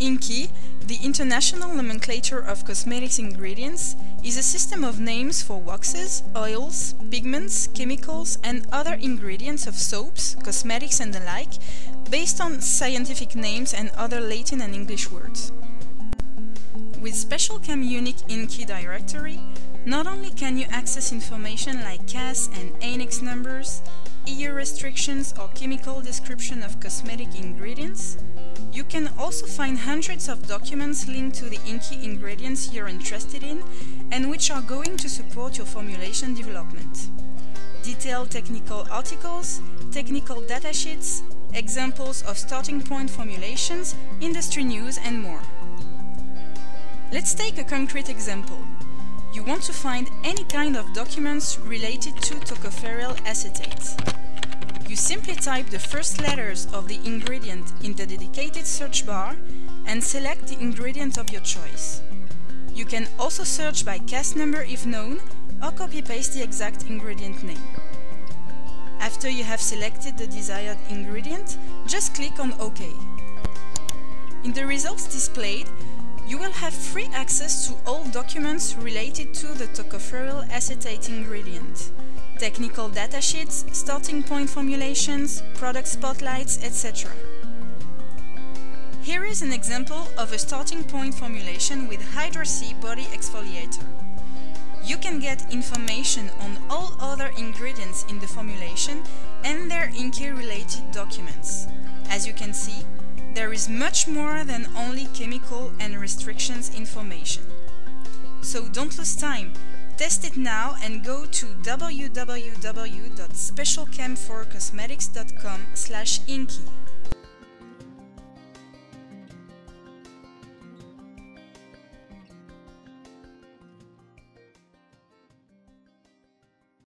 INCI, the International Nomenclature of Cosmetics Ingredients, is a system of names for waxes, oils, pigments, chemicals and other ingredients of soaps, cosmetics and the like, based on scientific names and other Latin and English words. With SpecialChem Unique INCI directory, not only can you access information like CAS and ANEX numbers, EU restrictions or chemical description of cosmetic ingredients, you can also find hundreds of documents linked to the INCI ingredients you're interested in and which are going to support your formulation development. Detailed technical articles, technical datasheets, examples of starting point formulations, industry news and more. Let's take a concrete example. You want to find any kind of documents related to tocopherol acetate. You simply type the first letters of the ingredient in the dedicated search bar and select the ingredient of your choice. You can also search by CAS number if known or copy-paste the exact ingredient name. After you have selected the desired ingredient, just click on OK. In the results displayed, you will have free access to all documents related to the tocopherol acetate ingredient technical datasheets, starting point formulations, product spotlights, etc. Here is an example of a starting point formulation with Hydra C body exfoliator. You can get information on all other ingredients in the formulation and their INCI related documents. As you can see, there is much more than only chemical and restrictions information. So don't lose time, Test it now and go to www.specialchem4cosmetics.com slash INCI.